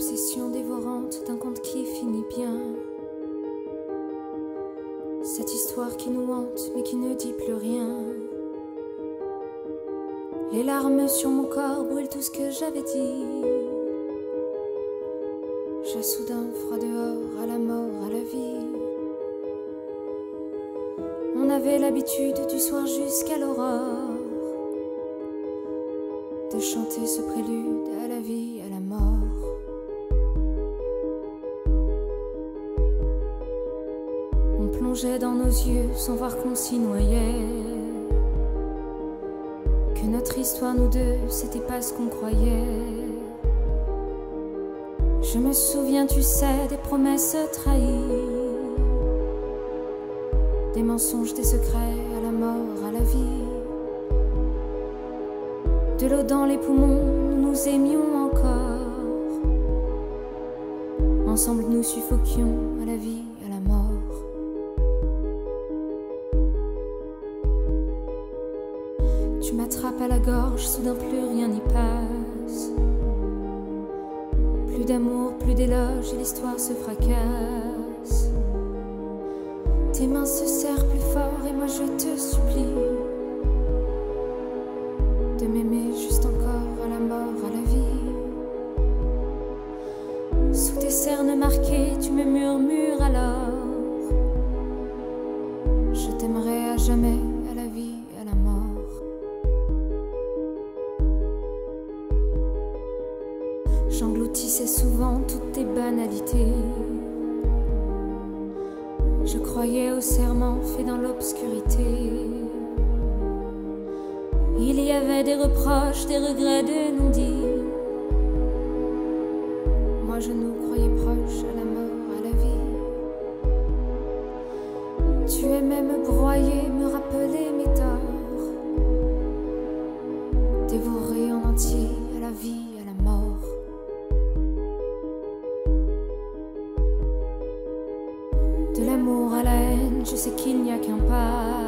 Obsession dévorante d'un conte qui finit bien. Cette histoire qui nous hante mais qui ne dit plus rien. Les larmes sur mon corps brûlent tout ce que j'avais dit. J'ai soudain froid dehors, à la mort, à la vie. On avait l'habitude du soir jusqu'à l'aurore de chanter ce prélude à la vie, dans nos yeux sans voir qu'on s'y noyait. Que notre histoire, nous deux, c'était pas ce qu'on croyait. Je me souviens, tu sais, des promesses trahies, des mensonges, des secrets, à la mort, à la vie. De l'eau dans les poumons, nous nous aimions encore. Ensemble, nous suffoquions à la vie, Tu m'attrapes à la gorge, soudain plus rien n'y passe. Plus d'amour, plus d'éloges et l'histoire se fracasse. Tes mains se serrent plus fort et moi je te supplie de m'aimer juste encore à la mort, à la vie. Sous tes cernes marquées, tu me murmures alors. Je t'aimerai à jamais, J'engloutissais souvent toutes tes banalités. Je croyais au serment fait dans l'obscurité. Il y avait des reproches, des regrets, des non-dits. Moi je nous croyais proches à la haine, je sais qu'il n'y a qu'un pas.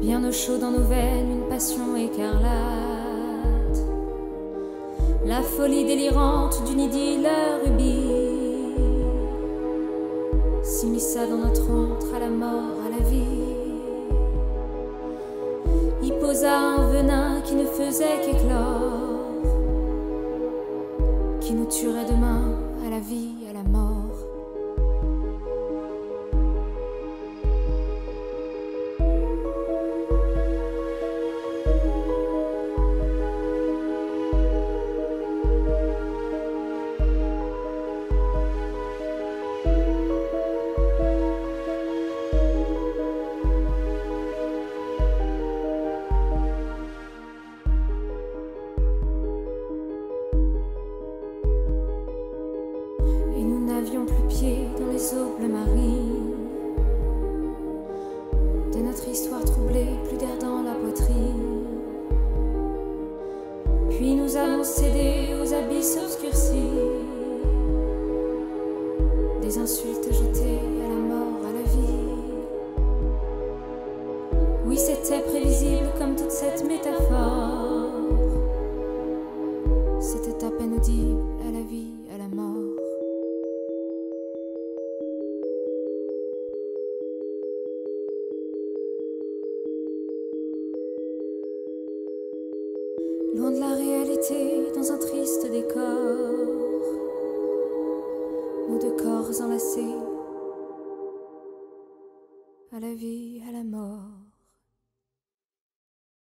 Bien au chaud dans nos veines, une passion écarlate. La folie délirante d'une idylle rubis dans notre entre à la mort, à la vie. Y posa un venin qui ne faisait qu'éclore, qui nous tuerait demain à la vie, à la mort. Nous avons cédé aux abysses obscurcis. Des insultes jetées à la mort, à la vie. Oui, c'était prévisible comme toute cette métaphore. C'était à peine audible De la réalité, dans un triste décor, nos deux corps enlacés, à la vie, à la mort.